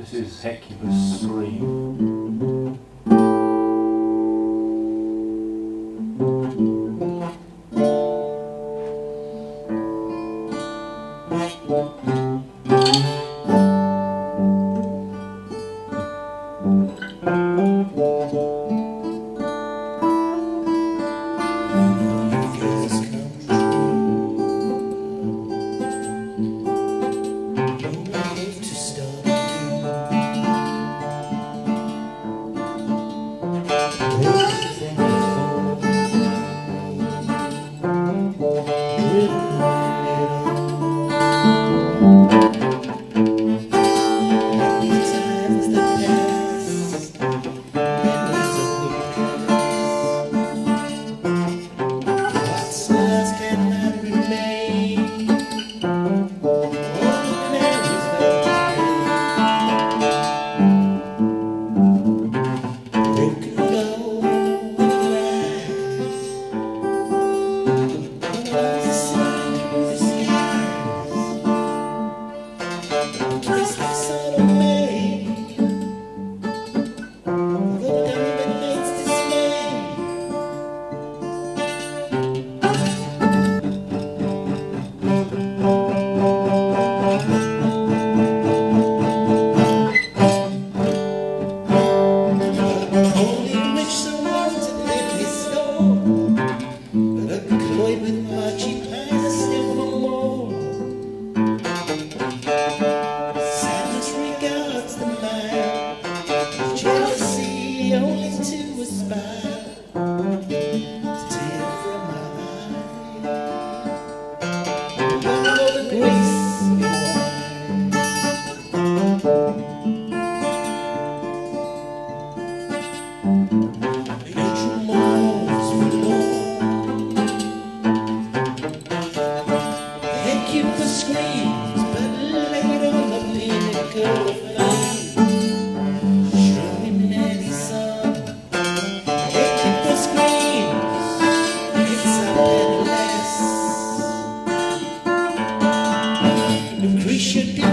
This is Hecuba's scream. Mm-hmm. Please should be